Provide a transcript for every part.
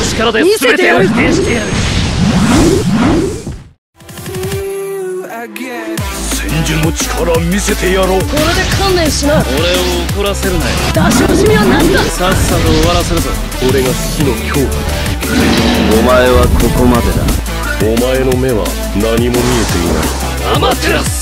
力で全てを否定してやる。千住の力見せてやろう。これで観念しな。俺を怒らせるなよ。出し惜しみは何だ。さっさと終わらせるぞ。俺が死の強化。お前はここまでだ。お前の目は何も見えていない。アマテラス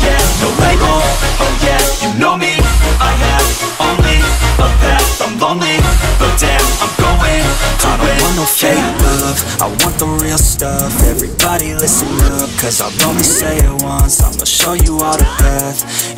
I want the real stuff, everybody listen up, cause I'll only say it once, I'm gonna show you all the path,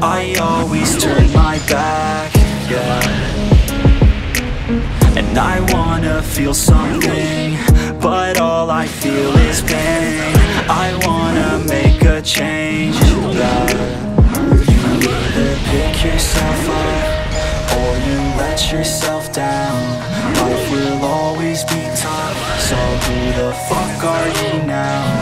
I always turn my back, yeah. And I wanna feel something But all I feel is pain. I wanna make a change, yeah. You either pick yourself up Or you let yourself down. Life will always be tough So who the fuck are you now?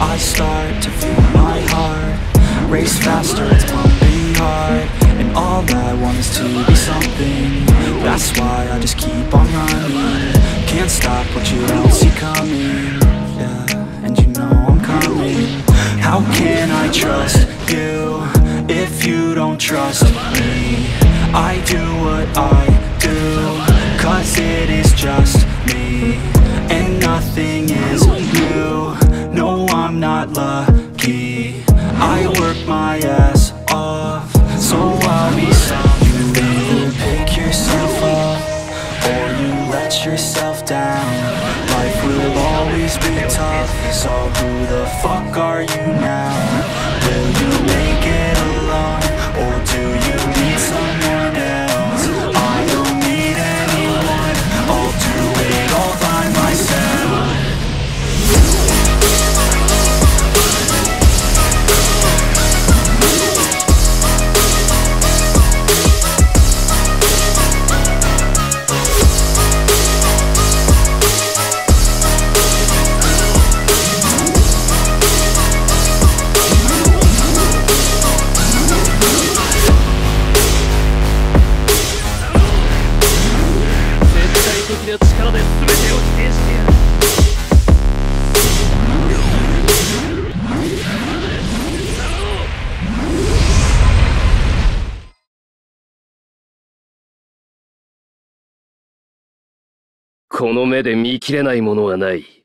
I start to feel my heart Race faster, it's pumping hard. And all I want is to be something. That's why I just keep on running. Can't stop what you don't see coming. Yeah, and you know I'm coming. How can I trust you If you don't trust me? I do what I do Cause it is just me. And nothing yourself down Life will always be tough So who the fuck are you now? Will you make it この目で見切れないものはない。